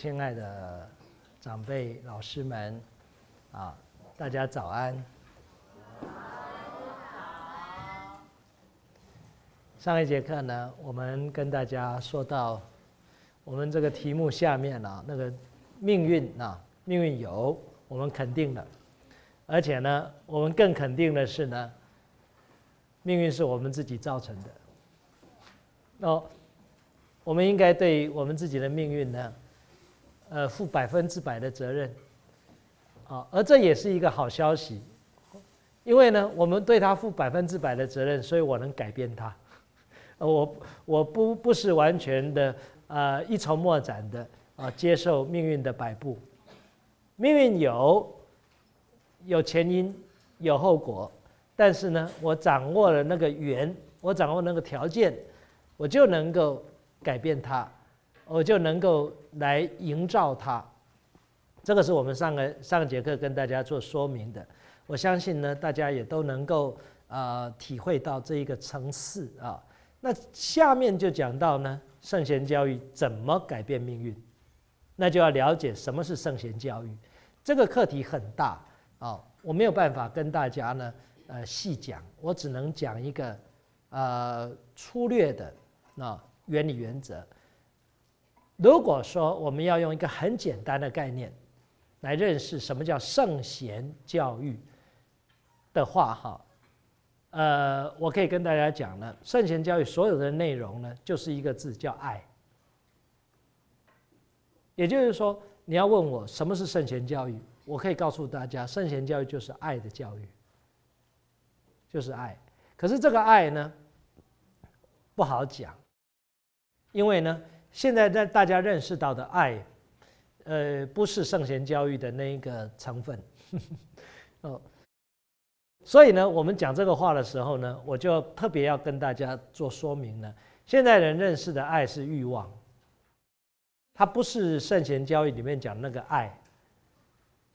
亲爱的长辈、老师们，啊，大家早安。上一节课呢，我们跟大家说到，我们这个题目下面啊，那个命运啊，命运有，我们肯定的，而且呢，我们更肯定的是呢，命运是我们自己造成的。哦，我们应该对我们自己的命运呢，呃，负百分之百的责任。啊，而这也是一个好消息，因为呢，我们对他负百分之百的责任，所以我能改变他。我我不不是完全的啊一筹莫展的啊接受命运的摆布，命运有有前因有后果，但是呢，我掌握了那个缘，我掌握那个条件，我就能够改变它，我就能够来营造它。这个是我们上个上节课跟大家做说明的，我相信呢，大家也都能够啊体会到这一个层次啊。那下面就讲到呢，圣贤教育怎么改变命运？那就要了解什么是圣贤教育。这个课题很大啊，我没有办法跟大家呢呃细讲，我只能讲一个呃粗略的那原理原则。如果说我们要用一个很简单的概念来认识什么叫圣贤教育的话，哈。呃，我可以跟大家讲呢，圣贤教育所有的内容呢，就是一个字，叫爱。也就是说，你要问我什么是圣贤教育，我可以告诉大家，圣贤教育就是爱的教育，就是爱。可是这个爱呢，不好讲，因为呢，现在在大家认识到的爱，呃，不是圣贤教育的那一个成分，哦。所以呢，我们讲这个话的时候呢，我就特别要跟大家做说明呢。现在人认识的爱是欲望，它不是圣贤教育里面讲那个爱。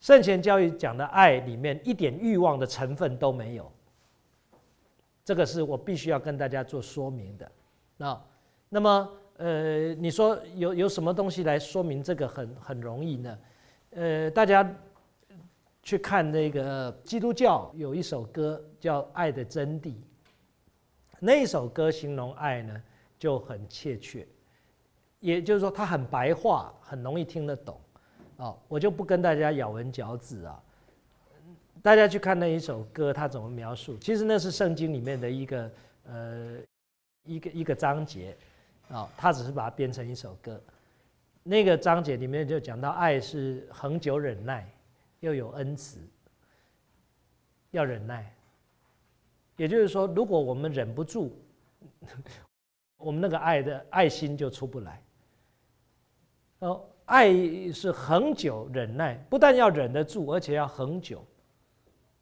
圣贤教育讲的爱里面一点欲望的成分都没有，这个是我必须要跟大家做说明的。那那么呃，你说有有什么东西来说明这个很很容易呢？呃，大家。去看那个基督教有一首歌叫《爱的真谛》，那一首歌形容爱呢就很切切，也就是说它很白话，很容易听得懂。哦，我就不跟大家咬文嚼字啊，大家去看那一首歌，它怎么描述？其实那是圣经里面的一个呃一个一个章节啊，他只是把它编成一首歌。那个章节里面就讲到爱是恒久忍耐。又有恩慈，要忍耐。也就是说，如果我们忍不住，我们那个爱的爱心就出不来。哦，爱是恒久忍耐，不但要忍得住，而且要恒久。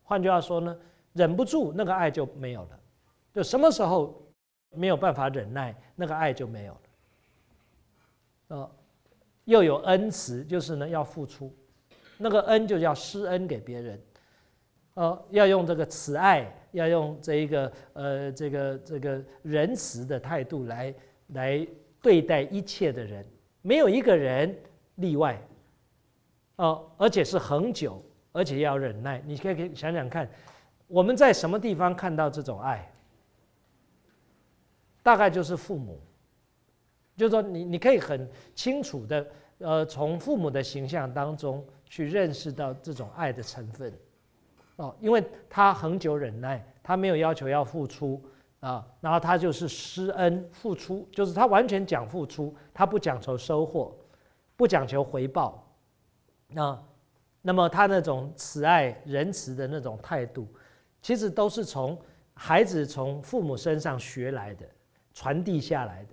换句话说呢，忍不住那个爱就没有了。就什么时候没有办法忍耐，那个爱就没有了。哦，又有恩慈，就是呢要付出。那个恩就叫施恩给别人，哦，要用这个慈爱，要用这一个呃这个这个仁慈的态度来来对待一切的人，没有一个人例外，哦，而且是恒久，而且要忍耐。你可以想想看，我们在什么地方看到这种爱？大概就是父母，就是说你你可以很清楚的呃从父母的形象当中。去认识到这种爱的成分，哦，因为他恒久忍耐，他没有要求要付出啊，然后他就是施恩付出，就是他完全讲付出，他不讲求收获，不讲求回报，啊，那么他那种慈爱仁慈的那种态度，其实都是从孩子从父母身上学来的，传递下来的。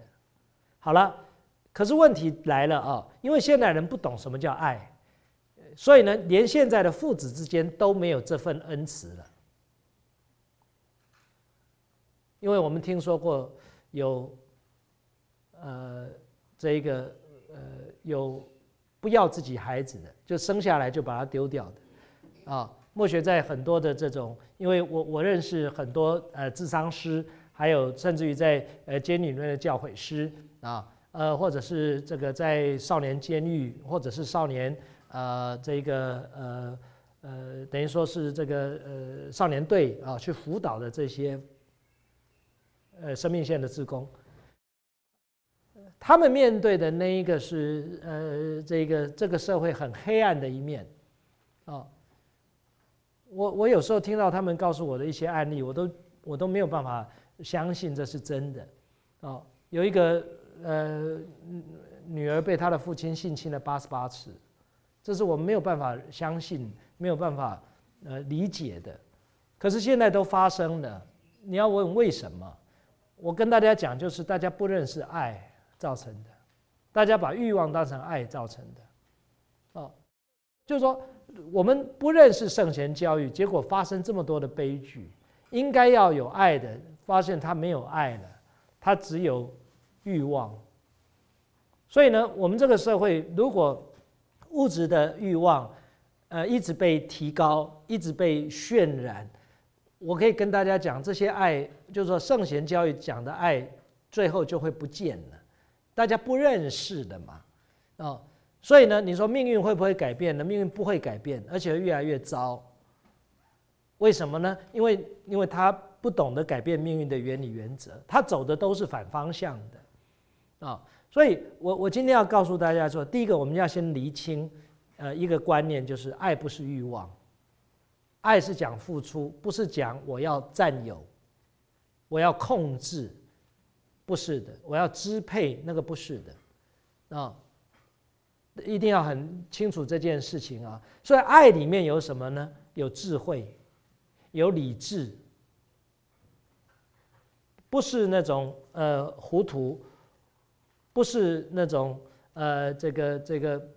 好了，可是问题来了啊，因为现代人不懂什么叫爱。所以呢，连现在的父子之间都没有这份恩慈了，因为我们听说过有，呃，这一个呃有不要自己孩子的，就生下来就把他丢掉的，啊，莫学在很多的这种，因为我我认识很多呃智商师，还有甚至于在呃监狱里面的教诲师啊，呃，或者是这个在少年监狱，或者是少年呃这个呃呃等于说是这个呃少年队啊去辅导的这些呃生命线的职工，他们面对的那一个是呃这个这个社会很黑暗的一面啊。我我有时候听到他们告诉我的一些案例，我都我都没有办法相信这是真的哦。有一个。呃，女儿被她的父亲性侵了八十八次，这是我们没有办法相信、没有办法呃理解的。可是现在都发生了，你要问为什么？我跟大家讲，就是大家不认识爱造成的，大家把欲望当成爱造成的。哦，就是说我们不认识圣贤教育，结果发生这么多的悲剧。应该要有爱的，发现他没有爱了，他只有。欲望，所以呢，我们这个社会如果物质的欲望，呃，一直被提高，一直被渲染，我可以跟大家讲，这些爱，就是说圣贤教育讲的爱，最后就会不见了，大家不认识的嘛，哦，所以呢，你说命运会不会改变呢？命运不会改变，而且会越来越糟。为什么呢？因为因为他不懂得改变命运的原理原则，他走的都是反方向的。啊，所以我我今天要告诉大家说，第一个我们要先厘清，呃，一个观念就是爱不是欲望，爱是讲付出，不是讲我要占有，我要控制，不是的，我要支配那个不是的，啊，一定要很清楚这件事情啊。所以爱里面有什么呢？有智慧，有理智，不是那种呃糊涂。不是那种呃，这个这个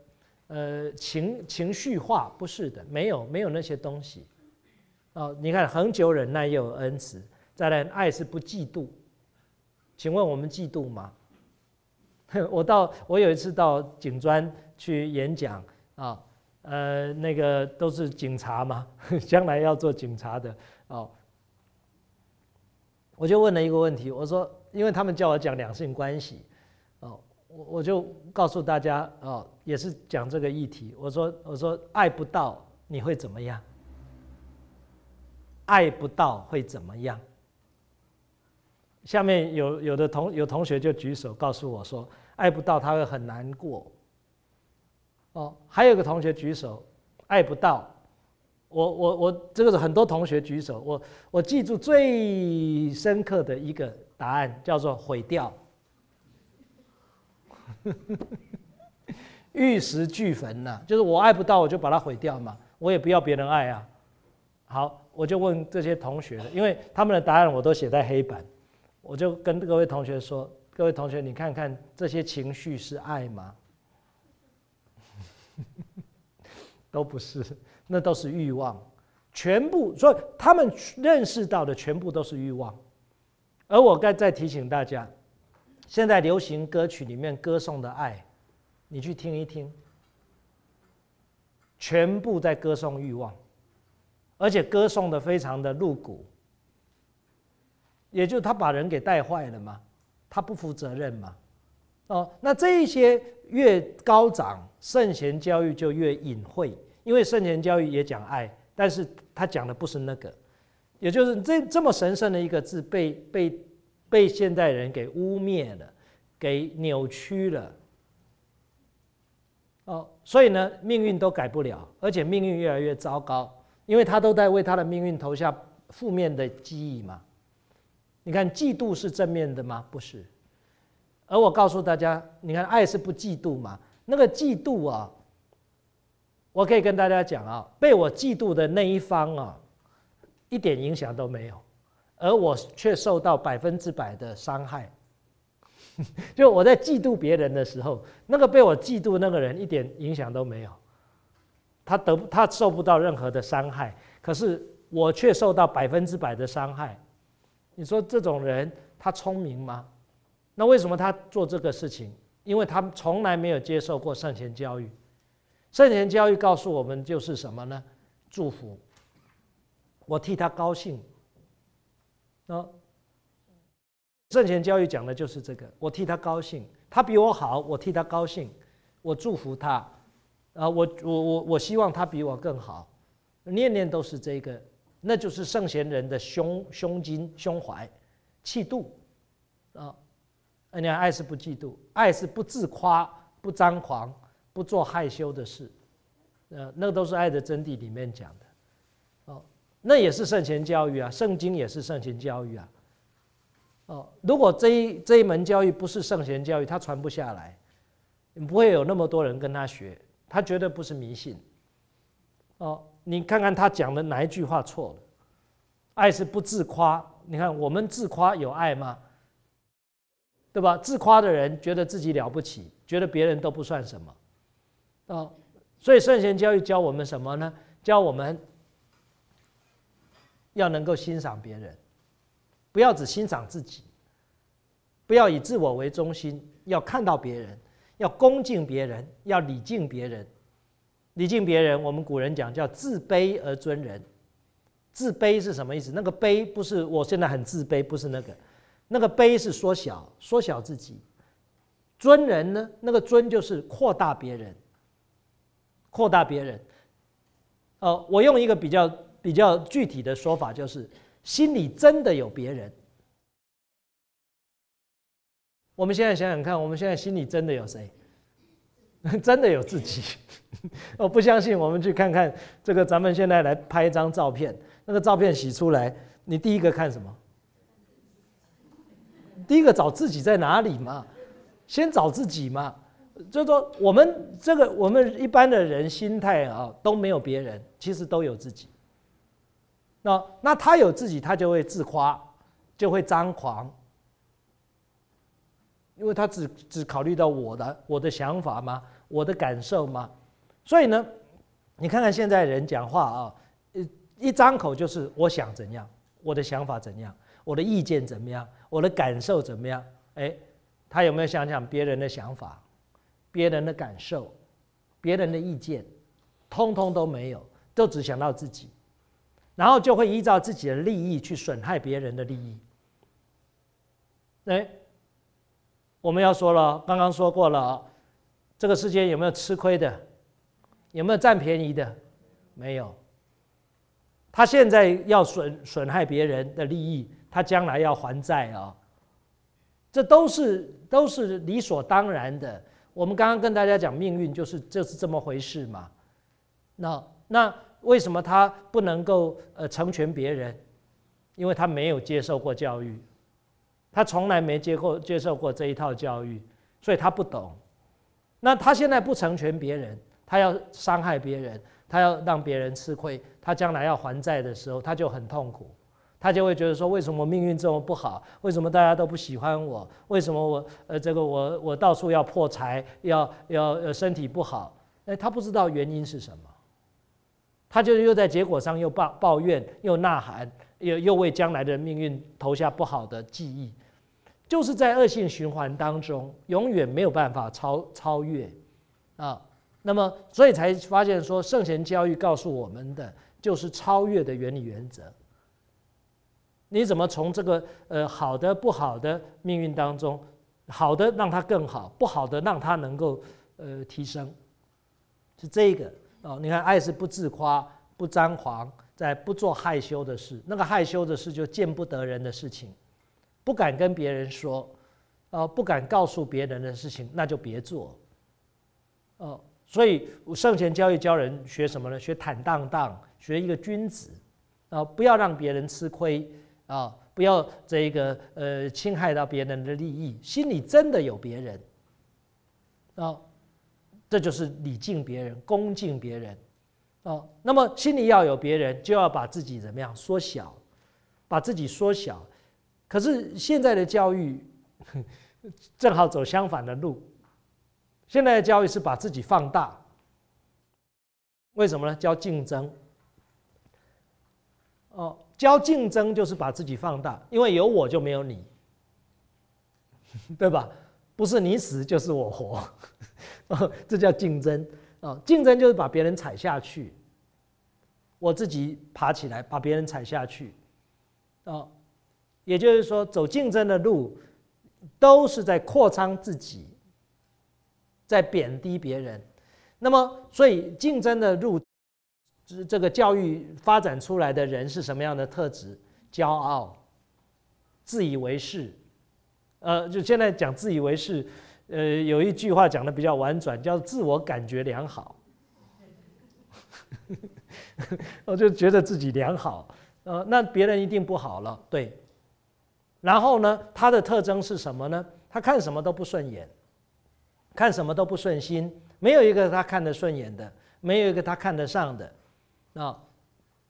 呃情情绪化，不是的，没有没有那些东西。哦，你看恒久忍耐又有恩慈，再来爱是不嫉妒。请问我们嫉妒吗？我到我有一次到警专去演讲啊，呃，那个都是警察嘛，将来要做警察的哦。我就问了一个问题，我说，因为他们叫我讲两性关系。哦我我就告诉大家哦，也是讲这个议题。我说我说爱不到你会怎么样？爱不到会怎么样？下面有有的同有同学就举手告诉我说，爱不到他会很难过。哦，还有个同学举手，爱不到，我我我这个是很多同学举手，我我记住最深刻的一个答案叫做毁掉。玉石俱焚呐，就是我爱不到，我就把它毁掉嘛。我也不要别人爱啊。好，我就问这些同学，因为他们的答案我都写在黑板，我就跟各位同学说：各位同学，你看看这些情绪是爱吗？都不是，那都是欲望，全部。所以他们认识到的全部都是欲望。而我该再提醒大家。现在流行歌曲里面歌颂的爱，你去听一听，全部在歌颂欲望，而且歌颂的非常的露骨，也就他把人给带坏了嘛，他不负责任嘛，哦，那这一些越高涨，圣贤教育就越隐晦，因为圣贤教育也讲爱，但是他讲的不是那个，也就是这这么神圣的一个字被被。被现代人给污蔑了，给扭曲了，哦，所以呢，命运都改不了，而且命运越来越糟糕，因为他都在为他的命运投下负面的记忆嘛。你看，嫉妒是正面的吗？不是。而我告诉大家，你看，爱是不嫉妒嘛？那个嫉妒啊，我可以跟大家讲啊，被我嫉妒的那一方啊，一点影响都没有。而我却受到百分之百的伤害，就我在嫉妒别人的时候，那个被我嫉妒那个人一点影响都没有，他得他受不到任何的伤害，可是我却受到百分之百的伤害。你说这种人他聪明吗？那为什么他做这个事情？因为他从来没有接受过圣贤教育。圣贤教育告诉我们就是什么呢？祝福，我替他高兴。那圣贤教育讲的就是这个，我替他高兴。他比我好，我替他高兴，我祝福他，啊，我我我我希望他比我更好，念念都是这个，那就是圣贤人的胸胸襟胸怀，气度，啊，你看爱是不嫉妒，爱是不自夸，不张狂，不做害羞的事，呃，那都是爱的真谛里面讲的。哦那也是圣贤教育啊，圣经也是圣贤教育啊。哦，如果这一这一门教育不是圣贤教育，它传不下来，不会有那么多人跟他学，他绝对不是迷信。哦，你看看他讲的哪一句话错了？爱是不自夸，你看我们自夸有爱吗？对吧？自夸的人觉得自己了不起，觉得别人都不算什么。哦，所以圣贤教育教我们什么呢？教我们。要能够欣赏别人，不要只欣赏自己，不要以自我为中心，要看到别人，要恭敬别人，要礼敬别人。礼敬别人，我们古人讲叫自卑而尊人。自卑是什么意思？那个卑不是我现在很自卑，不是那个，那个卑是缩小，缩小自己。尊人呢？那个尊就是扩大别人，扩大别人。呃，我用一个比较。比较具体的说法就是，心里真的有别人。我们现在想想看，我们现在心里真的有谁？真的有自己。我不相信，我们去看看这个。咱们现在来拍一张照片，那个照片洗出来，你第一个看什么？第一个找自己在哪里嘛？先找自己嘛。就是说，我们这个我们一般的人心态啊，都没有别人，其实都有自己。那那他有自己，他就会自夸，就会张狂，因为他只只考虑到我的我的想法吗？我的感受吗？所以呢，你看看现在人讲话啊，一一张口就是我想怎样，我的想法怎样，我的意见怎么样，我的感受怎么样？哎，他有没有想想别人的想法、别人的感受、别人的意见？通通都没有，都只想到自己。然后就会依照自己的利益去损害别人的利益。哎，我们要说了，刚刚说过了，这个世界有没有吃亏的？有没有占便宜的？没有。他现在要损损害别人的利益，他将来要还债啊。这都是都是理所当然的。我们刚刚跟大家讲，命运就是就是这么回事嘛。那那。为什么他不能够呃成全别人？因为他没有接受过教育，他从来没接过接受过这一套教育，所以他不懂。那他现在不成全别人，他要伤害别人，他要让别人吃亏，他将来要还债的时候，他就很痛苦，他就会觉得说：为什么命运这么不好？为什么大家都不喜欢我？为什么我呃这个我我到处要破财，要要呃身体不好？哎，他不知道原因是什么。他就又在结果上又抱抱怨，又呐喊，又又为将来的命运投下不好的记忆，就是在恶性循环当中，永远没有办法超超越啊。那么，所以才发现说，圣贤教育告诉我们的就是超越的原理原则。你怎么从这个呃好的不好的命运当中，好的让它更好，不好的让它能够呃提升，是这个。哦，你看，爱是不自夸、不张狂，在不做害羞的事。那个害羞的事，就见不得人的事情，不敢跟别人说，哦，不敢告诉别人的事情，那就别做。哦，所以圣贤教育教人学什么呢？学坦荡荡，学一个君子，啊，不要让别人吃亏，啊，不要这个呃侵害到别人的利益，心里真的有别人，啊。这就是礼敬别人、恭敬别人，哦，那么心里要有别人，就要把自己怎么样缩小，把自己缩小。可是现在的教育 正好走相反的路，现在的教育是把自己放大。为什么呢？叫竞争。哦，教竞争就是把自己放大，因为有我就没有你，对吧？不是你死就是我活。这叫竞争啊！竞争就是把别人踩下去，我自己爬起来，把别人踩下去。啊，也就是说，走竞争的路，都是在扩张自己，在贬低别人。那么，所以竞争的路，这这个教育发展出来的人是什么样的特质？骄傲、自以为是。呃，就现在讲自以为是，呃，有一句话讲的比较婉转，叫自我感觉良好。我就觉得自己良好，呃，那别人一定不好了，对。然后呢，他的特征是什么呢？他看什么都不顺眼，看什么都不顺心，没有一个他看得顺眼的，没有一个他看得上的。啊，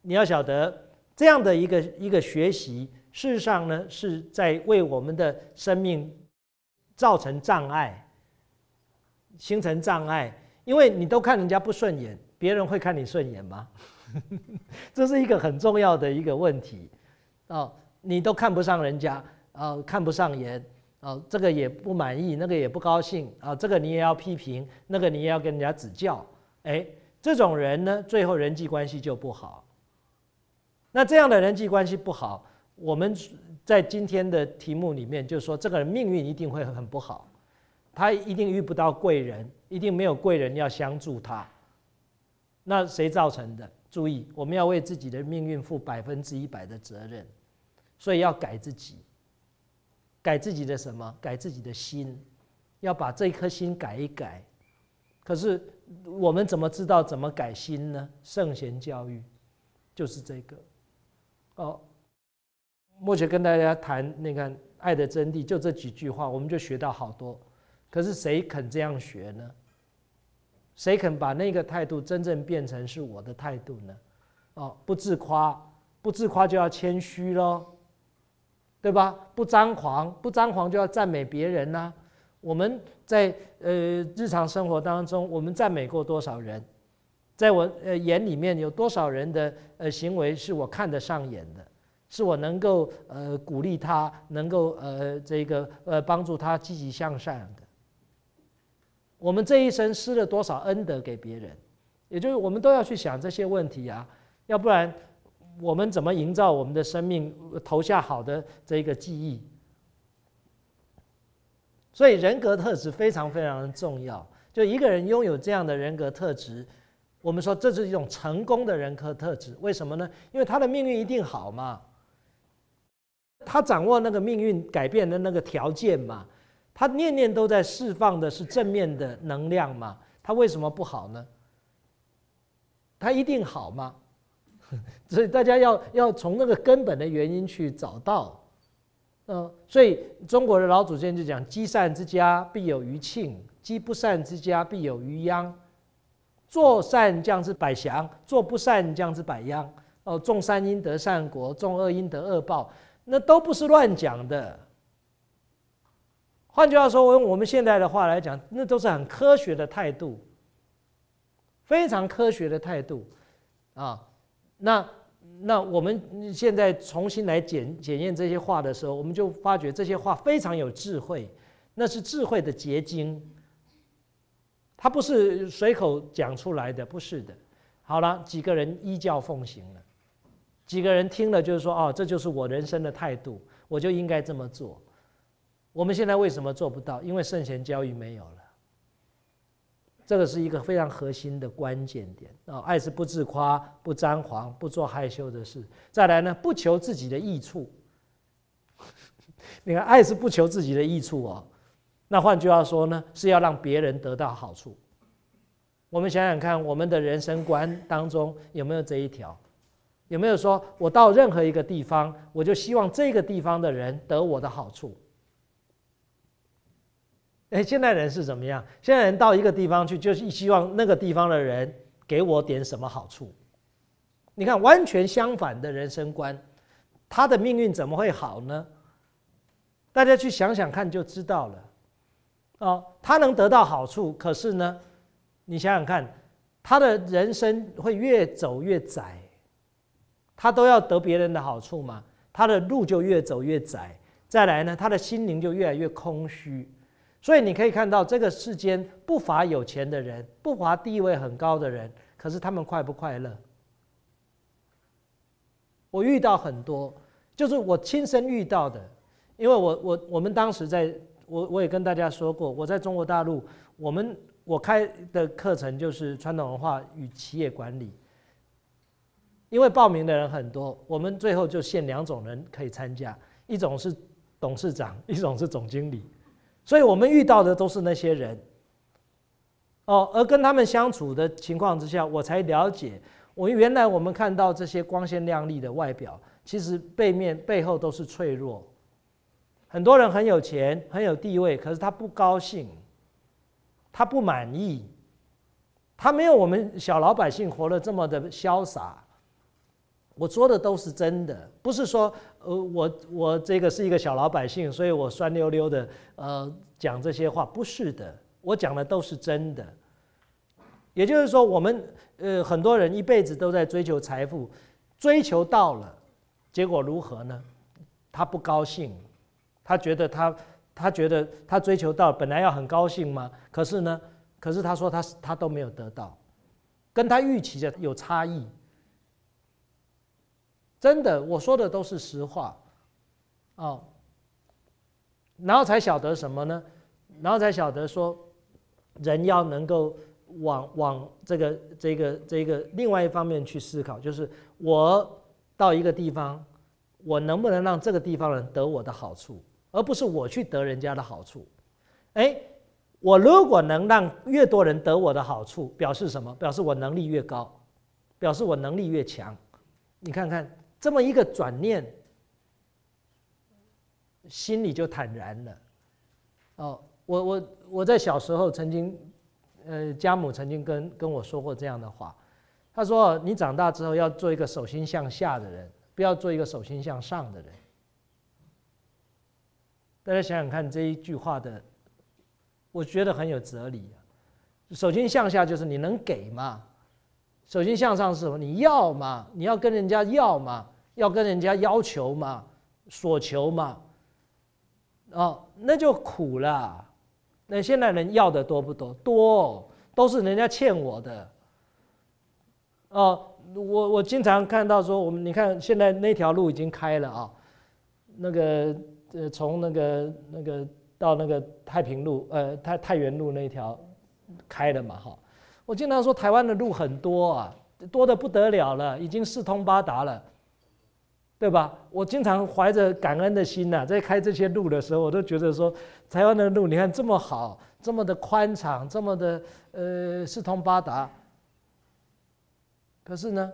你要晓得这样的一个一个学习，事实上呢，是在为我们的生命造成障碍，形成障碍，因为你都看人家不顺眼。别人会看你顺眼吗？这是一个很重要的一个问题哦。你都看不上人家啊，看不上眼啊，这个也不满意，那个也不高兴啊，这个你也要批评，那个你也要跟人家指教。哎，这种人呢，最后人际关系就不好。那这样的人际关系不好，我们在今天的题目里面就说，这个人命运一定会很不好，他一定遇不到贵人，一定没有贵人要相助他。那谁造成的？注意，我们要为自己的命运负百分之一百的责任，所以要改自己，改自己的什么？改自己的心，要把这一颗心改一改。可是我们怎么知道怎么改心呢？圣贤教育就是这个。哦，目前跟大家谈那个爱的真谛，就这几句话，我们就学到好多。可是谁肯这样学呢？谁肯把那个态度真正变成是我的态度呢？哦，不自夸，不自夸就要谦虚喽，对吧？不张狂，不张狂就要赞美别人呐。我们在呃日常生活当中，我们赞美过多少人？在我呃眼里面有多少人的呃行为是我看得上眼的？是我能够呃鼓励他，能够呃这个呃帮助他积极向善的？我们这一生施了多少恩德给别人，也就是我们都要去想这些问题啊，要不然我们怎么营造我们的生命，投下好的这个记忆？所以人格特质非常非常的重要。就一个人拥有这样的人格特质，我们说这是一种成功的人格特质。为什么呢？因为他的命运一定好嘛，他掌握那个命运改变的那个条件嘛。他念念都在释放的是正面的能量嘛？他为什么不好呢？他一定好吗？所以大家要要从那个根本的原因去找到。嗯，所以中国的老祖先就讲：积善之家必有余庆，积不善之家必有余殃。做善将之百祥，做不善将之百殃。哦，种善因得善果，种恶因得恶报，那都不是乱讲的。换句话说，用我们现在的话来讲，那都是很科学的态度，非常科学的态度啊。那那我们现在重新来检检验这些话的时候，我们就发觉这些话非常有智慧，那是智慧的结晶。它不是随口讲出来的，不是的。好了，几个人依教奉行了，几个人听了就是说，哦，这就是我人生的态度，我就应该这么做。我们现在为什么做不到？因为圣贤教育没有了，这个是一个非常核心的关键点啊！爱是不自夸、不张狂、不做害羞的事。再来呢，不求自己的益处。你看，爱是不求自己的益处哦。那换句话说呢，是要让别人得到好处。我们想想看，我们的人生观当中有没有这一条？有没有说我到任何一个地方，我就希望这个地方的人得我的好处？哎，现代人是怎么样？现在人到一个地方去，就是希望那个地方的人给我点什么好处。你看，完全相反的人生观，他的命运怎么会好呢？大家去想想看就知道了。哦，他能得到好处，可是呢，你想想看，他的人生会越走越窄。他都要得别人的好处嘛，他的路就越走越窄。再来呢，他的心灵就越来越空虚。所以你可以看到，这个世间不乏有钱的人，不乏地位很高的人，可是他们快不快乐？我遇到很多，就是我亲身遇到的，因为我我我们当时在，我我也跟大家说过，我在中国大陆，我们我开的课程就是传统文化与企业管理，因为报名的人很多，我们最后就限两种人可以参加，一种是董事长，一种是总经理，所以我们遇到的都是那些人。哦，而跟他们相处的情况之下，我才了解，我原来我们看到这些光鲜亮丽的外表，其实背面背后都是脆弱。很多人很有钱，很有地位，可是他不高兴，他不满意，他没有我们小老百姓活得这么的潇洒。我说的都是真的，不是说呃我我这个是一个小老百姓，所以我酸溜溜的呃讲这些话，不是的。我讲的都是真的，也就是说，我们呃很多人一辈子都在追求财富，追求到了，结果如何呢？他不高兴，他觉得他他觉得他追求到本来要很高兴嘛，可是呢，可是他说他他都没有得到，跟他预期的有差异。真的，我说的都是实话，哦，然后才晓得什么呢？然后才晓得说。人要能够往往这个这个这个另外一方面去思考，就是我到一个地方，我能不能让这个地方人得我的好处，而不是我去得人家的好处。哎，我如果能让越多人得我的好处，表示什么？表示我能力越高，表示我能力越强。你看看这么一个转念，心里就坦然了。哦。我我我在小时候曾经，呃，家母曾经跟跟我说过这样的话，他说：“你长大之后要做一个手心向下的人，不要做一个手心向上的人。”大家想想看这一句话的，我觉得很有哲理。手心向下就是你能给吗？手心向上是什么？你要吗？你要跟人家要吗？要跟人家要求嘛？所求嘛？哦，那就苦了。那现在人要的多不多？多，都是人家欠我的。哦，我我经常看到说，我们你看现在那条路已经开了啊，那个呃从那个那个到那个太平路呃太太原路那条开了嘛哈。我经常说台湾的路很多啊，多的不得了了，已经四通八达了。对吧？我经常怀着感恩的心呐，在开这些路的时候，我都觉得说，台湾的路你看这么好，这么的宽敞，这么的呃四通八达。可是呢，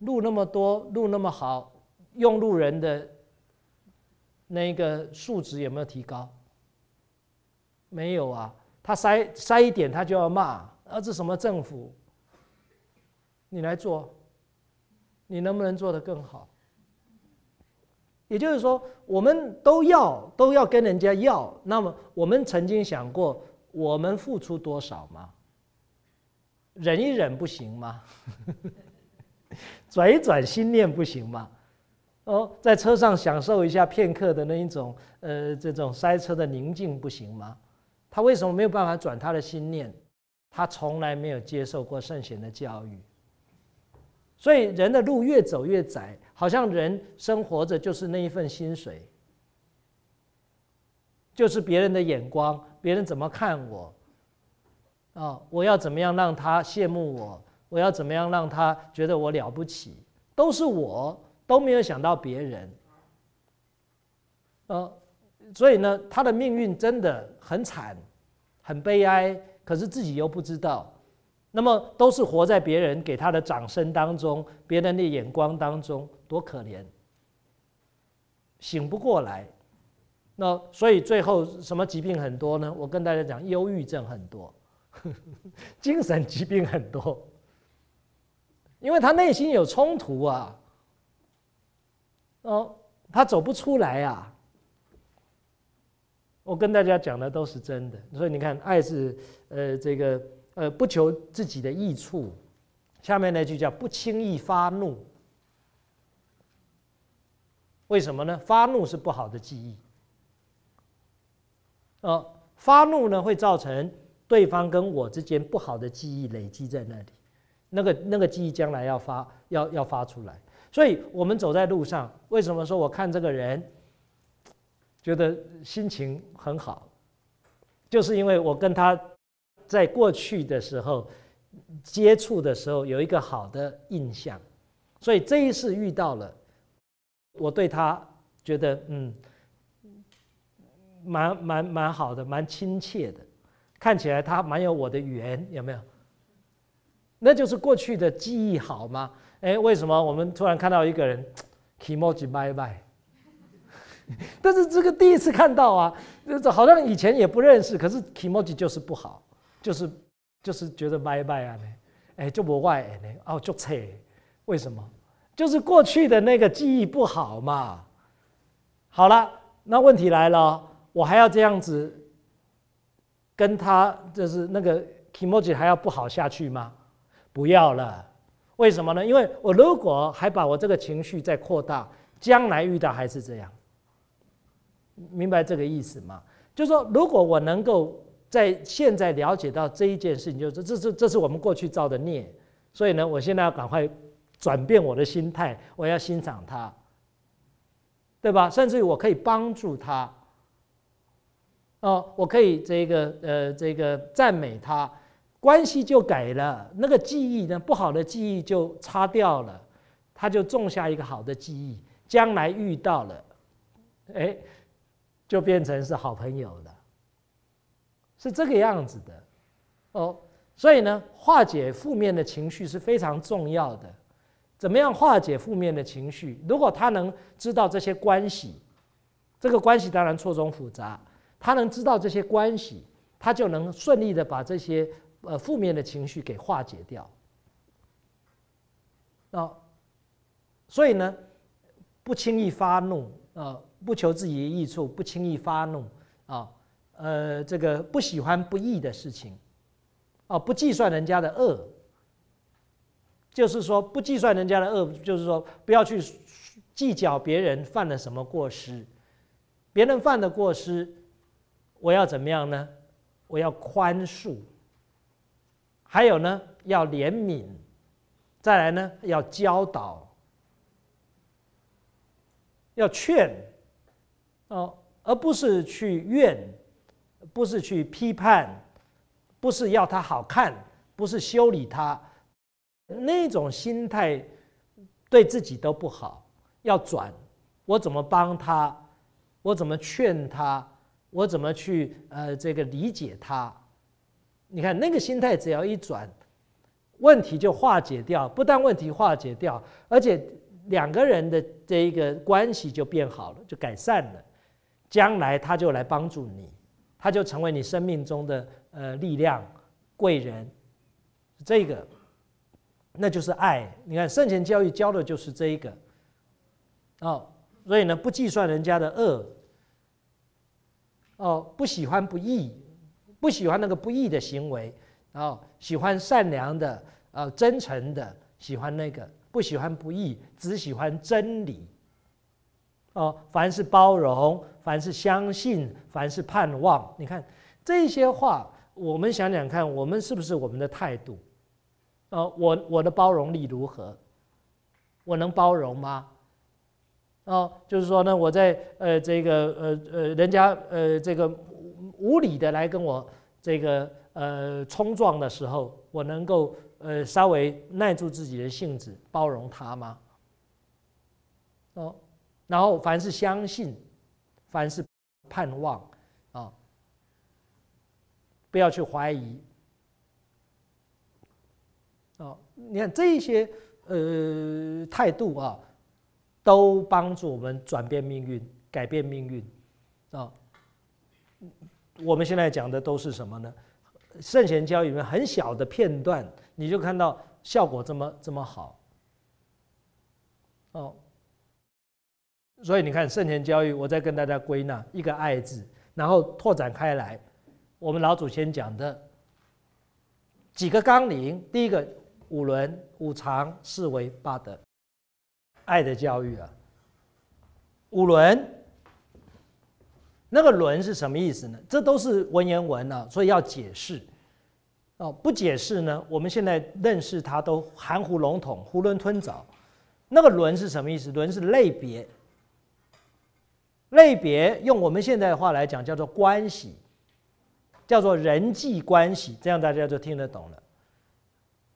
路那么多，路那么好，用路人的那个素质有没有提高？没有啊，他塞塞一点他就要骂，啊这什么政府？你来做。你能不能做得更好？也就是说，我们都要都要跟人家要。那么，我们曾经想过，我们付出多少吗？忍一忍不行吗？转一转心念不行吗？哦，在车上享受一下片刻的那一种呃这种塞车的宁静不行吗？他为什么没有办法转他的心念？他从来没有接受过圣贤的教育。所以人的路越走越窄，好像人生活着就是那一份薪水，就是别人的眼光，别人怎么看我，啊，我要怎么样让他羡慕我？我要怎么样让他觉得我了不起？都是我都没有想到别人，呃，所以呢，他的命运真的很惨，很悲哀，可是自己又不知道。那么都是活在别人给他的掌声当中，别人的眼光当中，多可怜，醒不过来。那所以最后什么疾病很多呢？我跟大家讲，忧郁症很多，精神疾病很多，因为他内心有冲突啊，哦，他走不出来啊。我跟大家讲的都是真的，所以你看，爱是呃这个。呃，不求自己的益处，下面那句叫不轻易发怒。为什么呢？发怒是不好的记忆。呃，发怒呢会造成对方跟我之间不好的记忆累积在那里，那个那个记忆将来要发要要发出来。所以我们走在路上，为什么说我看这个人，觉得心情很好？就是因为我跟他在过去的时候接触的时候有一个好的印象，所以这一次遇到了，我对他觉得嗯，蛮蛮蛮好的，蛮亲切的，看起来他蛮有我的缘，有没有？那就是过去的记忆好吗？哎，为什么我们突然看到一个人，emoji 拜拜？但是这个第一次看到啊，这好像以前也不认识，可是 emoji 就是不好，就是就是觉得拜拜啊呢，哎就不外呢，哦就扯，为什么？就是过去的那个记忆不好嘛。好了，那问题来了，我还要这样子跟他，就是那个 emoji 还要不好下去吗？不要了，为什么呢？因为我如果还把我这个情绪再扩大，将来遇到还是这样。明白这个意思吗？就是说，如果我能够在现在了解到这一件事情，就是这是这是我们过去造的孽，所以呢，我现在要赶快转变我的心态，我要欣赏他，对吧？甚至于我可以帮助他，哦，我可以这个呃这个赞美他。关系就改了，那个记忆呢？不好的记忆就擦掉了，他就种下一个好的记忆，将来遇到了，哎，就变成是好朋友了，是这个样子的，哦，所以呢，化解负面的情绪是非常重要的。怎么样化解负面的情绪？如果他能知道这些关系，这个关系当然错综复杂，他能知道这些关系，他就能顺利的把这些。呃，负面的情绪给化解掉，啊，所以呢，不轻易发怒啊，不求自己的益处，不轻易发怒啊，呃，这个不喜欢不义的事情，啊，不计算人家的恶，就是说不计算人家的恶，就是说不要去计较别人犯了什么过失，别人犯的过失，我要怎么样呢？我要宽恕。还有呢，要怜悯；再来呢，要教导，要劝，哦，而不是去怨，不是去批判，不是要他好看，不是修理他，那种心态对自己都不好。要转，我怎么帮他？我怎么劝他？我怎么去呃这个理解他？你看那个心态，只要一转，问题就化解掉。不但问题化解掉，而且两个人的这一个关系就变好了，就改善了。将来他就来帮助你，他就成为你生命中的呃力量、贵人。这个，那就是爱。你看圣贤教育教的就是这一个。哦，所以呢，不计算人家的恶。哦，不喜欢不义。不喜欢那个不义的行为，哦，喜欢善良的，啊，真诚的，喜欢那个不喜欢不义，只喜欢真理。哦，凡是包容，凡是相信，凡是盼望。你看这些话，我们想想看，我们是不是我们的态度？哦，我我的包容力如何？我能包容吗？哦，就是说呢，我在呃这个呃呃人家呃这个。无理的来跟我这个呃冲撞的时候，我能够呃稍微耐住自己的性子，包容他吗？哦，然后凡是相信，凡是盼望啊，不要去怀疑。啊，你看这一些呃态度啊，都帮助我们转变命运，改变命运啊。我们现在讲的都是什么呢？圣贤教育里面很小的片段，你就看到效果这么这么好。哦，所以你看圣贤教育，我再跟大家归纳一个“爱”字，然后拓展开来，我们老祖先讲的几个纲领，第一个五伦、五常、四维、八德，爱的教育啊，五伦。那个“伦”是什么意思呢？这都是文言文啊，所以要解释。哦，不解释呢，我们现在认识它都含糊笼统、囫囵吞枣。那个“伦”是什么意思？“伦”是类别，类别用我们现在的话来讲叫做关系。叫做人际关系，这样大家就听得懂了。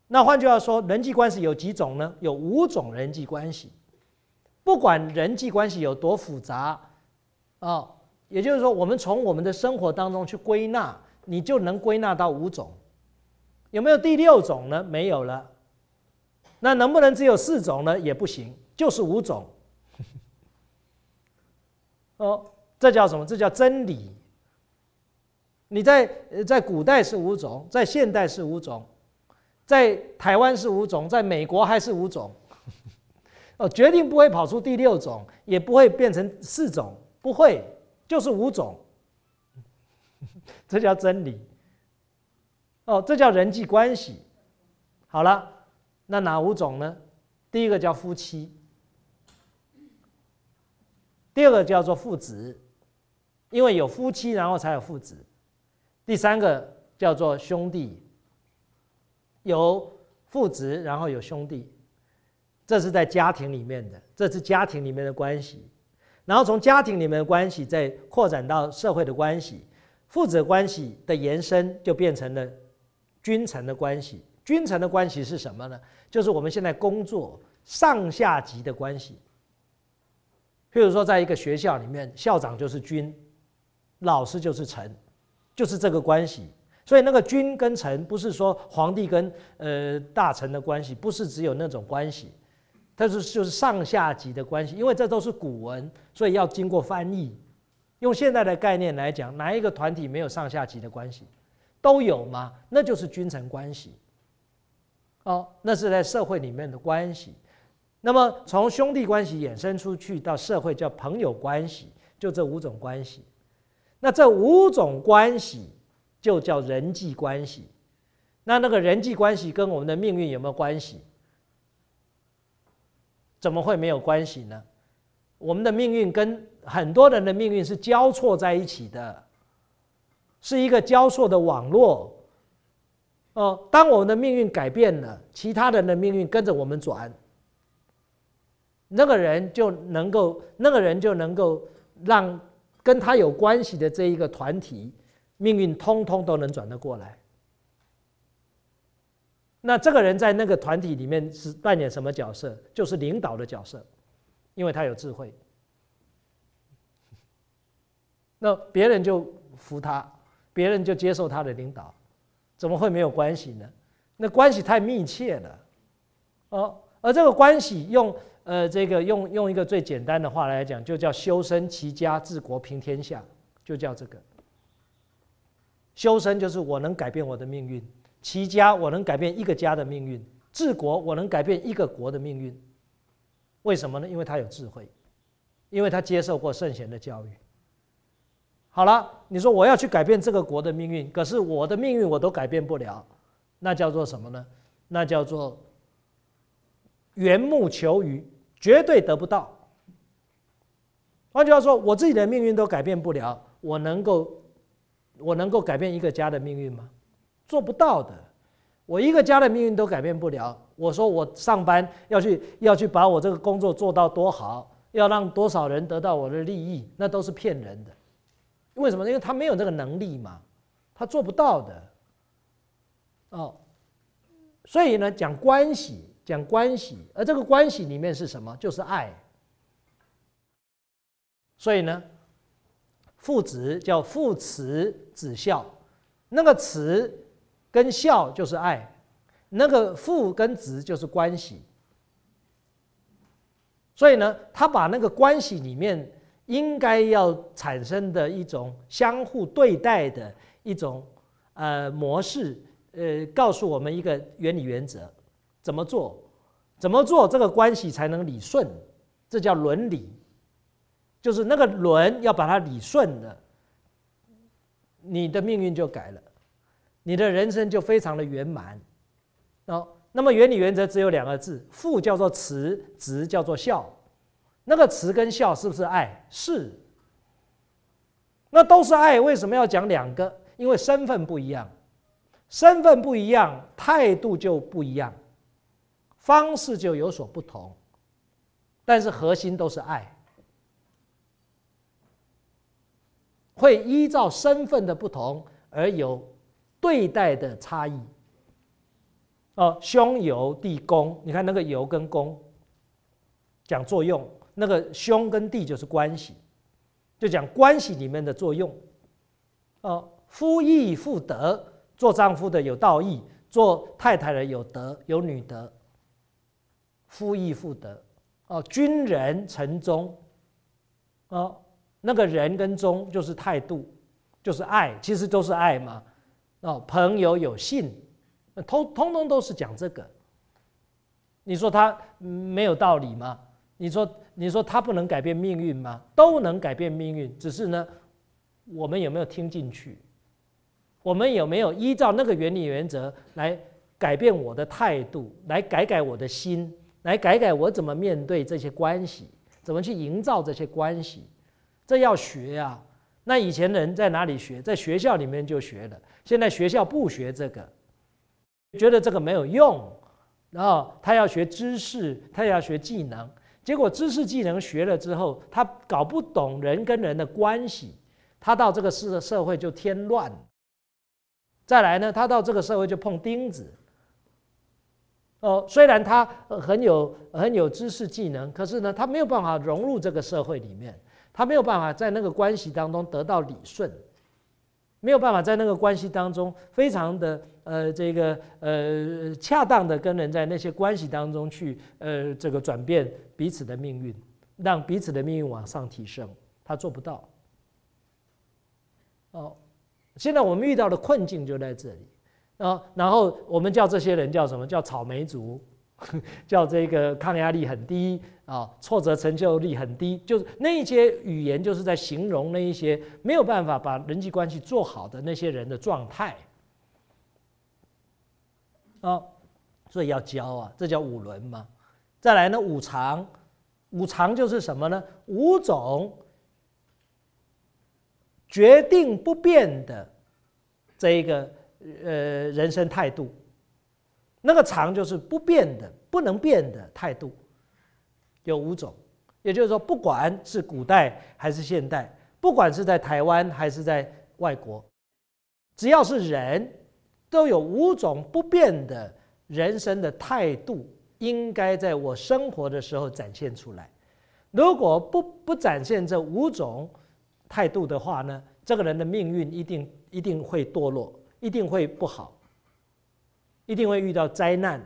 那换句话说，人际关系有几种呢？有五种人际关系。不管人际关系有多复杂，啊，也就是说，我们从我们的生活当中去归纳，你就能归纳到五种。有没有第六种呢？没有了。那能不能只有四种呢？也不行，就是五种。哦，这叫什么？这叫真理。你在在古代是五种，在现代是五种，在台湾是五种，在美国还是五种。哦，决定不会跑出第六种，也不会变成四种，不会，就是五种。这叫真理。哦，这叫人际关系。好了。那哪五种呢？第一个叫夫妻，第二个叫做父子，因为有夫妻，然后才有父子。第三个叫做兄弟，有父子，然后有兄弟，这是在家庭里面的，这是家庭里面的关系。然后从家庭里面的关系再扩展到社会的关系，父子关系的延伸就变成了君臣的关系。君臣的关系是什么呢？就是我们现在工作上下级的关系。譬如说，在一个学校里面，校长就是君，老师就是臣，就是这个关系。所以，那个君跟臣不是说皇帝跟呃大臣的关系，不是只有那种关系，它是就是上下级的关系。因为这都是古文，所以要经过翻译。用现在的概念来讲，哪一个团体没有上下级的关系？都有吗？那就是君臣关系。哦，那是在社会里面的关系。那么从兄弟关系衍生出去到社会叫朋友关系，就这五种关系。那这五种关系就叫人际关系。那那个人际关系跟我们的命运有没有关系？怎么会没有关系呢？我们的命运跟很多人的命运是交错在一起的，是一个交错的网络。哦，当我们的命运改变了，其他人的命运跟着我们转，那个人就能够，那个人就能够让跟他有关系的这一个团体命运通通都能转得过来。那这个人在那个团体里面是扮演什么角色？就是领导的角色，因为他有智慧。那别人就服他，别人就接受他的领导。怎么会没有关系呢？那关系太密切了，哦，而这个关系用呃这个用用一个最简单的话来讲，就叫修身齐家治国平天下，就叫这个。修身就是我能改变我的命运，齐家我能改变一个家的命运，治国我能改变一个国的命运。为什么呢？因为他有智慧，因为他接受过圣贤的教育。好了，你说我要去改变这个国的命运，可是我的命运我都改变不了，那叫做什么呢？那叫做缘木求鱼，绝对得不到。换句话说，我自己的命运都改变不了，我能够我能够改变一个家的命运吗？做不到的。我一个家的命运都改变不了。我说我上班要去要去把我这个工作做到多好，要让多少人得到我的利益，那都是骗人的。为什么？因为他没有这个能力嘛，他做不到的。哦，所以呢，讲关系，讲关系，而这个关系里面是什么？就是爱。所以呢，父子叫父慈子孝，那个慈跟孝就是爱，那个父跟子就是关系。所以呢，他把那个关系里面。应该要产生的一种相互对待的一种呃模式，呃，告诉我们一个原理原则，怎么做，怎么做这个关系才能理顺，这叫伦理，就是那个伦要把它理顺了，你的命运就改了，你的人生就非常的圆满。哦，那么原理原则只有两个字，父叫做慈，子叫做孝。那个慈跟孝是不是爱？是。那都是爱，为什么要讲两个？因为身份不一样，身份不一样，态度就不一样，方式就有所不同。但是核心都是爱，会依照身份的不同而有对待的差异。哦，兄友弟恭，你看那个友跟恭讲作用，那个兄跟弟就是关系，就讲关系里面的作用。哦，夫义妇德，做丈夫的有道义，做太太的有德有女德。夫义妇德，哦，君人臣忠，哦，那个人跟忠就是态度，就是爱，其实都是爱嘛。哦，朋友有信。通通通都是讲这个，你说他没有道理吗？你说你说他不能改变命运吗？都能改变命运，只是呢，我们有没有听进去？我们有没有依照那个原理原则来改变我的态度，来改改我的心，来改改我怎么面对这些关系，怎么去营造这些关系？这要学啊！那以前人在哪里学？在学校里面就学了，现在学校不学这个。觉得这个没有用，然后他要学知识，他要学技能，结果知识技能学了之后，他搞不懂人跟人的关系，他到这个社社会就添乱。再来呢，他到这个社会就碰钉子。哦，虽然他很有很有知识技能，可是呢，他没有办法融入这个社会里面，他没有办法在那个关系当中得到理顺。没有办法在那个关系当中非常的呃这个呃恰当的跟人在那些关系当中去呃这个转变彼此的命运，让彼此的命运往上提升，他做不到。哦，现在我们遇到的困境就在这里啊，然后我们叫这些人叫什么叫草莓族。叫这个抗压力很低啊，挫折成就力很低，就是那些语言，就是在形容那一些没有办法把人际关系做好的那些人的状态啊，所以要教啊，这叫五伦嘛。再来呢，五常，五常就是什么呢？五种决定不变的这一个呃人生态度。那个常就是不变的、不能变的态度，有五种。也就是说，不管是古代还是现代，不管是在台湾还是在外国，只要是人，都有五种不变的人生的态度，应该在我生活的时候展现出来。如果不不展现这五种态度的话呢，这个人的命运一定一定会堕落，一定会不好。一定会遇到灾难，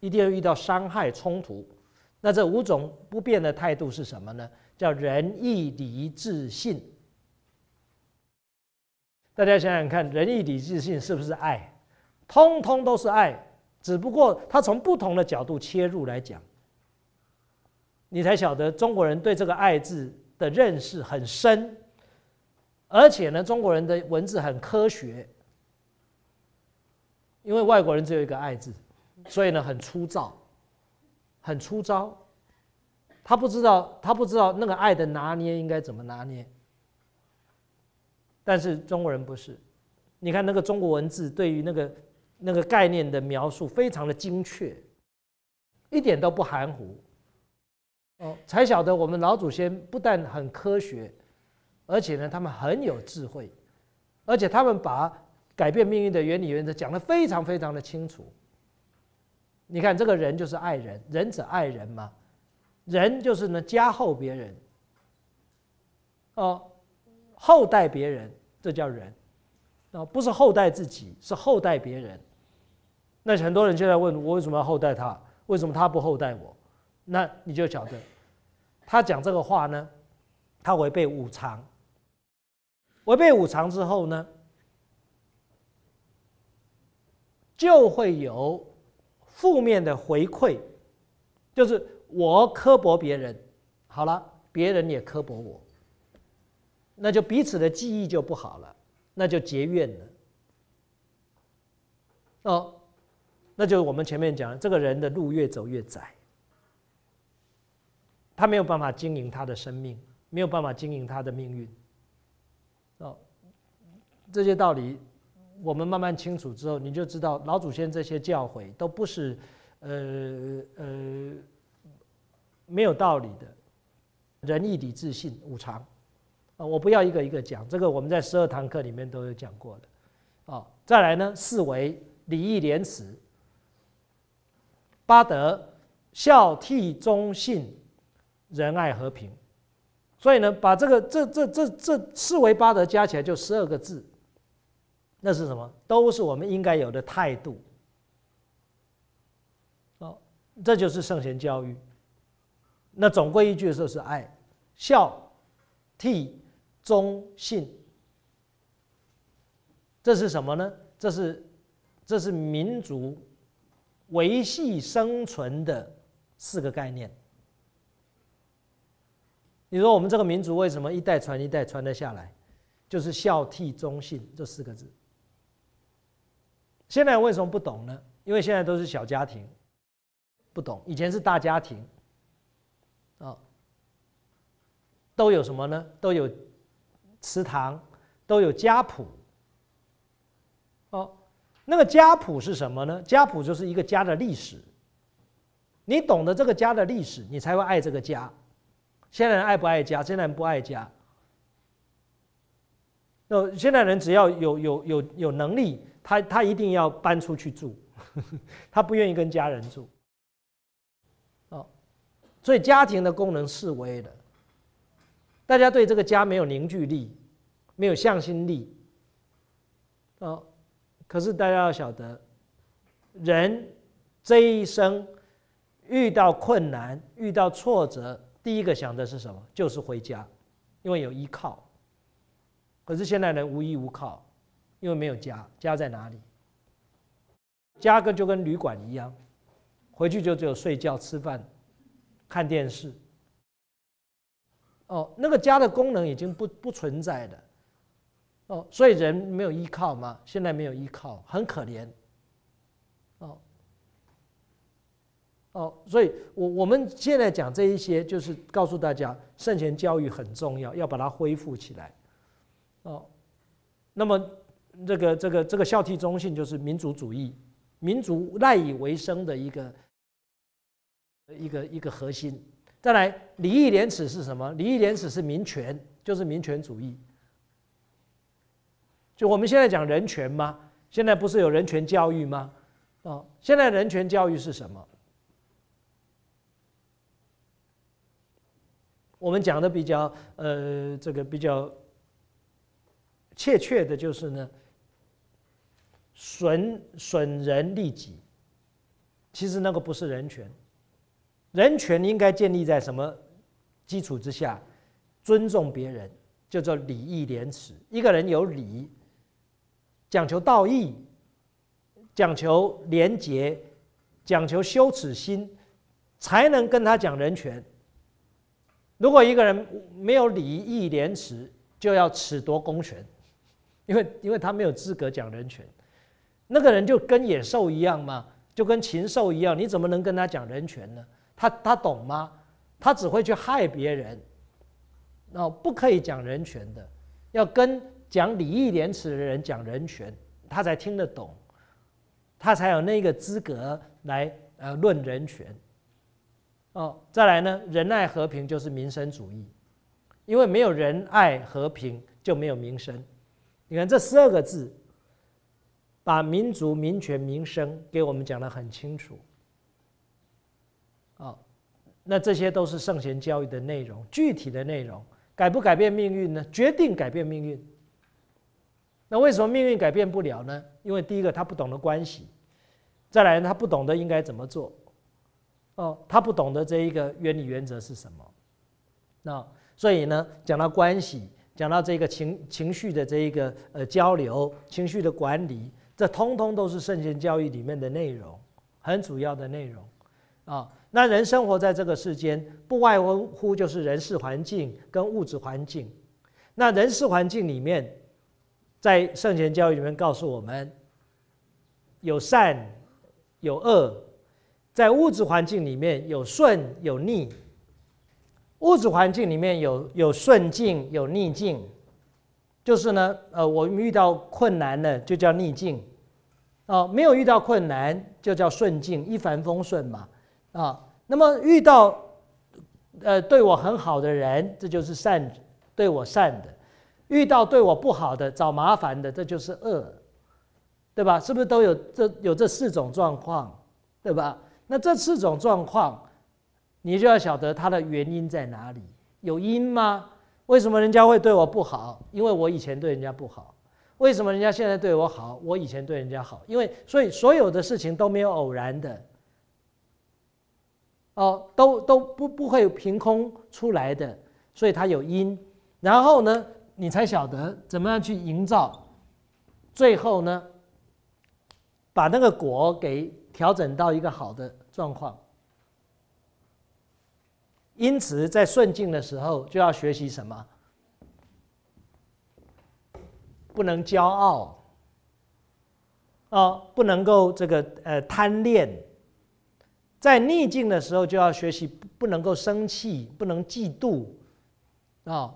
一定会遇到伤害冲突。那这五种不变的态度是什么呢？叫仁义礼智信。大家想想看，仁义礼智信是不是爱？通通都是爱，只不过他从不同的角度切入来讲，你才晓得中国人对这个“爱”字的认识很深，而且呢，中国人的文字很科学。因为外国人只有一个“爱”字，所以呢很粗糙，很粗糙。他不知道，他不知道那个爱的拿捏应该怎么拿捏。但是中国人不是，你看那个中国文字对于那个那个概念的描述非常的精确，一点都不含糊。哦，才晓得我们老祖先不但很科学，而且呢他们很有智慧，而且他们把。改变命运的原理原则讲得非常非常的清楚。你看，这个人就是爱人，仁者爱人嘛，人就是呢加厚别人，哦，厚待别人，这叫人，啊，不是厚待自己，是厚待别人。那很多人现在问我为什么要厚待他？为什么他不厚待我？那你就晓得，他讲这个话呢，他违背五常。违背五常之后呢？就会有负面的回馈，就是我刻薄别人，好了，别人也刻薄我，那就彼此的记忆就不好了，那就结怨了。哦，那就是我们前面讲，这个人的路越走越窄，他没有办法经营他的生命，没有办法经营他的命运。哦，这些道理。我们慢慢清楚之后，你就知道老祖先这些教诲都不是，呃呃，没有道理的。仁义礼智信五常，啊，我不要一个一个讲，这个我们在十二堂课里面都有讲过的。啊，再来呢，四维礼义廉耻，八德孝悌忠信仁爱和平。所以呢，把这个这这这这四维八德加起来就十二个字，那是什么？都是我们应该有的态度。哦，这就是圣贤教育。那总归一句说是爱、孝、悌、忠、信。这是什么呢？这是这是民族维系生存的四个概念。你说我们这个民族为什么一代传一代传得下来？就是孝悌忠信这四个字。现在为什么不懂呢？因为现在都是小家庭，不懂。以前是大家庭，啊，都有什么呢？都有祠堂，都有家谱。哦，那个家谱是什么呢？家谱就是一个家的历史。你懂得这个家的历史，你才会爱这个家。现在人爱不爱家？现在人不爱家。那现在人只要有有有有能力，他他一定要搬出去住，他不愿意跟家人住。哦，所以家庭的功能式微的，大家对这个家没有凝聚力，没有向心力。哦，可是大家要晓得，人这一生遇到困难，遇到挫折。第一个想的是什么？就是回家，因为有依靠。可是现在人无依无靠，因为没有家。家在哪里？家跟就跟旅馆一样，回去就只有睡觉、吃饭、看电视。哦，那个家的功能已经不不存在的。哦，所以人没有依靠吗？现在没有依靠，很可怜。哦。哦，所以，我我们现在讲这一些，就是告诉大家，圣贤教育很重要，要把它恢复起来。哦，那么这个这个这个孝悌忠信，就是民族主义，民族赖以为生的一个一个一个核心。再来，礼义廉耻是什么？礼义廉耻是民权，就是民权主义。就我们现在讲人权吗？现在不是有人权教育吗？哦，现在人权教育是什么？我们讲的比较呃，这个比较切确的就是呢，损损人利己，其实那个不是人权，人权应该建立在什么基础之下？尊重别人，叫做礼义廉耻。一个人有礼，讲求道义，讲求廉洁，讲求羞耻心，才能跟他讲人权。如果一个人没有礼义廉耻，就要褫夺公权，因为因为他没有资格讲人权，那个人就跟野兽一样嘛，就跟禽兽一样，你怎么能跟他讲人权呢？他他懂吗？他只会去害别人，那不可以讲人权的，要跟讲礼义廉耻的人讲人权，他才听得懂，他才有那个资格来呃论人权。哦，再来呢？仁爱和平就是民生主义，因为没有仁爱和平就没有民生。你看这十二个字，把民族、民权、民生给我们讲得很清楚。哦，那这些都是圣贤教育的内容，具体的内容改不改变命运呢？决定改变命运。那为什么命运改变不了呢？因为第一个他不懂得关系，再来他不懂得应该怎么做。哦，他不懂得这一个原理原则是什么，那所以呢，讲到关系，讲到这个情情绪的这一个呃交流，情绪的管理，这通通都是圣贤教育里面的内容，很主要的内容啊。那人生活在这个世间，不外乎就是人事环境跟物质环境。那人事环境里面，在圣贤教育里面告诉我们，有善有恶。在物质环境里面有顺有逆，物质环境里面有有顺境有逆境，就是呢，呃，我们遇到困难呢就叫逆境，哦，没有遇到困难就叫顺境，一帆风顺嘛，啊，那么遇到呃对我很好的人，这就是善，对我善的；遇到对我不好的找麻烦的，这就是恶，对吧？是不是都有这有这四种状况，对吧？那这四种状况，你就要晓得它的原因在哪里？有因吗？为什么人家会对我不好？因为我以前对人家不好。为什么人家现在对我好？我以前对人家好。因为所以所有的事情都没有偶然的，哦，都都不不会凭空出来的，所以它有因。然后呢，你才晓得怎么样去营造，最后呢，把那个果给调整到一个好的状况。因此，在顺境的时候，就要学习什么？不能骄傲，哦，不能够这个呃贪恋。在逆境的时候，就要学习不能够生气，不能嫉妒，啊，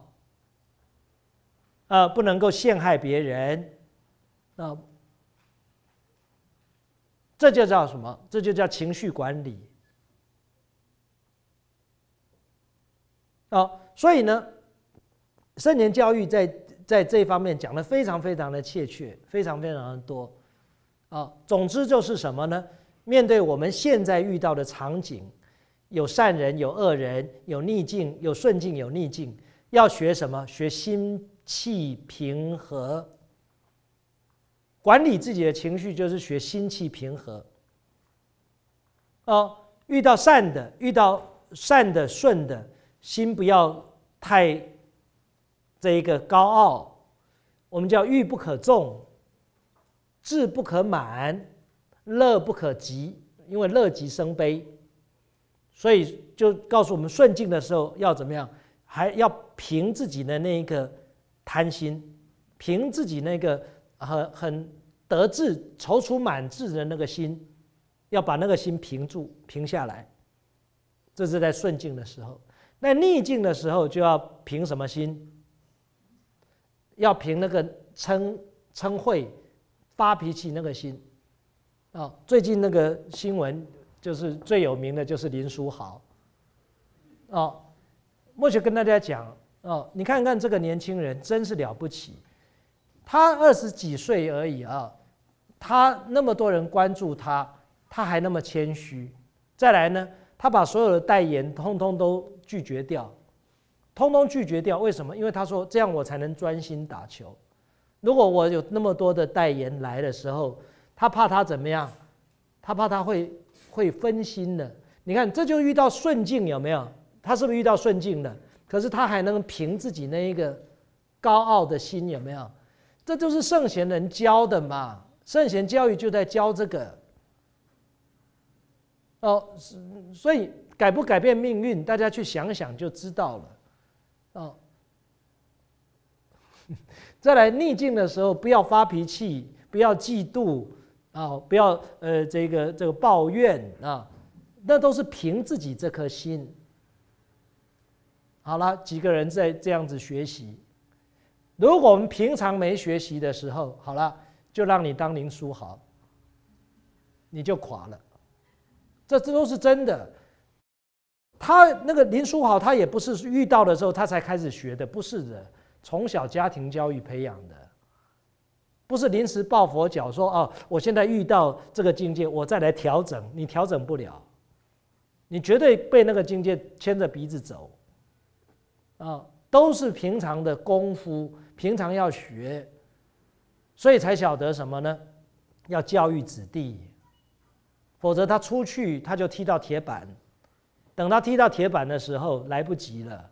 呃，不能够陷害别人，啊，这就叫什么？这就叫情绪管理。哦，所以呢，圣年教育在在这方面讲的非常非常的切确，非常非常的多。啊，总之就是什么呢？面对我们现在遇到的场景，有善人，有恶人，有逆境，有顺境，有逆境，要学什么？学心气平和，管理自己的情绪，就是学心气平和。哦，遇到善的，遇到善的顺的。心不要太这一个高傲，我们叫欲不可纵，志不可满，乐不可极，因为乐极生悲，所以就告诉我们顺境的时候要怎么样，还要平自己的那一个贪心，平自己那个很很得志、踌躇满志的那个心，要把那个心平住、平下来，这是在顺境的时候。那逆境的时候就要凭什么心？要凭那个嗔嗔恚发脾气那个心啊！最近那个新闻就是最有名的就是林书豪哦。莫许跟大家讲哦，你看看这个年轻人真是了不起，他二十几岁而已啊，他那么多人关注他，他还那么谦虚。再来呢，他把所有的代言通通都。拒绝掉，通通拒绝掉。为什么？因为他说这样我才能专心打球。如果我有那么多的代言来的时候，他怕他怎么样？他怕他会会分心的。你看，这就遇到顺境有没有？他是不是遇到顺境了？可是他还能凭自己那一个高傲的心有没有？这就是圣贤人教的嘛。圣贤教育就在教这个。哦，所以。改不改变命运，大家去想想就知道了。哦，再来逆境的时候，不要发脾气，不要嫉妒啊，不要呃这个这个抱怨啊，那都是凭自己这颗心。好了，几个人在这样子学习。如果我们平常没学习的时候，好了，就让你当林书豪，你就垮了。这这都是真的。他那个林书豪，他也不是遇到的时候他才开始学的，不是的，从小家庭教育培养的，不是临时抱佛脚说哦，我现在遇到这个境界，我再来调整，你调整不了，你绝对被那个境界牵着鼻子走，啊，都是平常的功夫，平常要学，所以才晓得什么呢？要教育子弟，否则他出去他就踢到铁板。等他踢到铁板的时候，来不及了，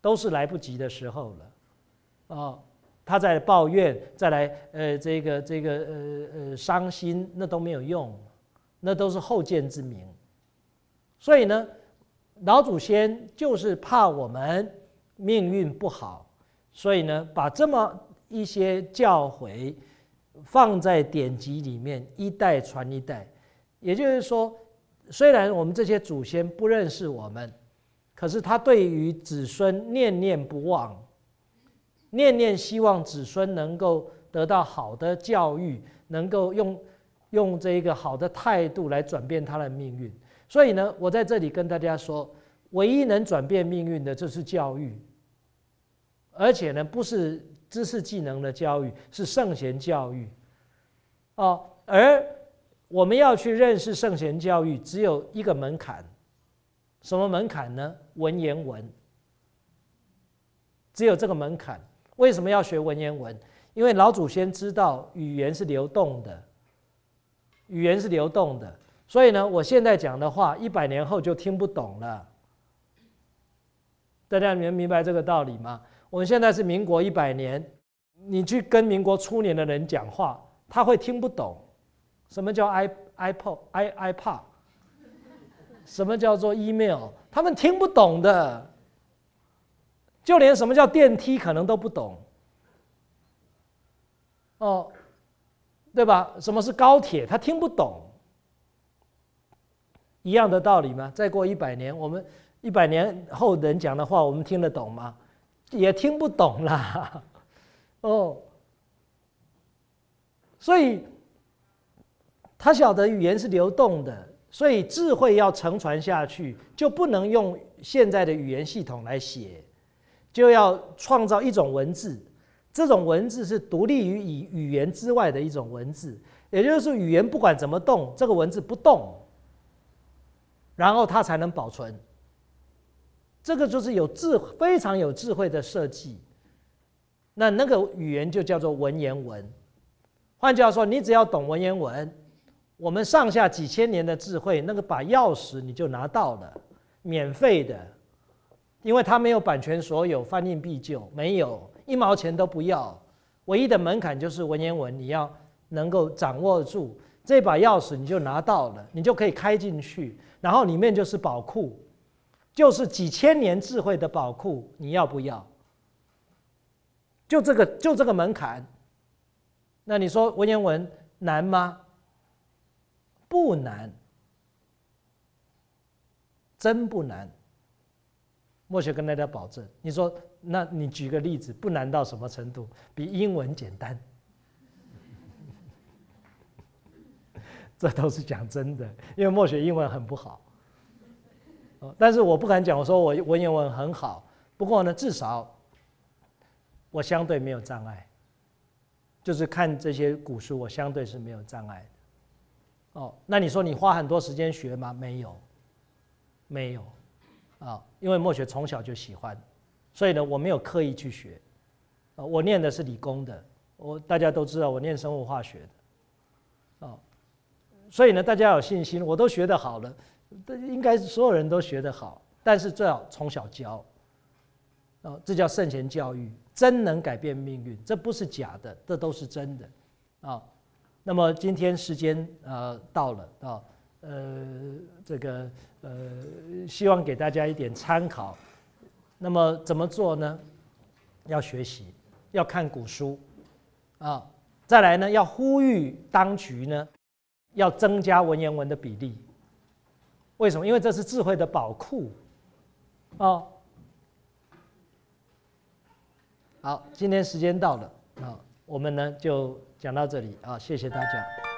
都是来不及的时候了，哦，他在抱怨，再来呃这个这个呃呃伤心，那都没有用，那都是后见之明。所以呢，老祖先就是怕我们命运不好，所以呢，把这么一些教诲放在典籍里面，一代传一代，也就是说。虽然我们这些祖先不认识我们，可是他对于子孙念念不忘，念念希望子孙能够得到好的教育，能够用用这一个好的态度来转变他的命运。所以呢，我在这里跟大家说，唯一能转变命运的就是教育，而且呢，不是知识技能的教育，是圣贤教育。哦，而我们要去认识圣贤教育，只有一个门槛，什么门槛呢？文言文。只有这个门槛。为什么要学文言文？因为老祖先知道语言是流动的，语言是流动的，所以呢，我现在讲的话，一百年后就听不懂了。大家能明白这个道理吗？我们现在是民国一百年，你去跟民国初年的人讲话，他会听不懂。什么叫 i iPod i iPad？什么叫做 email？他们听不懂的。就连什么叫电梯可能都不懂，哦，对吧？什么是高铁，他听不懂。一样的道理吗？再过一百年，我们一百年后人讲的话，我们听得懂吗？也听不懂啦。哦，所以他晓得语言是流动的，所以智慧要承传下去，就不能用现在的语言系统来写。就要创造一种文字，这种文字是独立于语语言之外的一种文字，也就是，语言不管怎么动，这个文字不动，然后它才能保存。这个就是有智非常有智慧的设计。那那个语言就叫做文言文。换句话说，你只要懂文言文，我们上下几千年的智慧，那个把钥匙你就拿到了，免费的。因为它没有版权所有，翻印必究，没有一毛钱都不要，唯一的门槛就是文言文，你要能够掌握住这把钥匙，你就拿到了，你就可以开进去，然后里面就是宝库，就是几千年智慧的宝库，你要不要？就这个就这个门槛，那你说文言文难吗？不难，真不难。默许跟大家保证，你说，那你举个例子，不难到什么程度？比英文简单，这都是讲真的。因为默许英文很不好，但是我不敢讲，我说我文言文很好。不过呢，至少我相对没有障碍，就是看这些古书，我相对是没有障碍。哦，那你说你花很多时间学吗？没有，没有。啊，因为墨学从小就喜欢，所以呢，我没有刻意去学。啊，我念的是理工的，我大家都知道我念生物化学的。啊，所以呢，大家有信心，我都学得好了，应该所有人都学得好，但是最好从小教。啊，这叫圣贤教育，真能改变命运，这不是假的，这都是真的。啊，那么今天时间呃到了啊。呃，这个呃，希望给大家一点参考。那么怎么做呢？要学习，要看古书啊。再来呢，要呼吁当局呢，要增加文言文的比例。为什么？因为这是智慧的宝库啊。好，今天时间到了啊，我们呢就讲到这里啊，谢谢大家。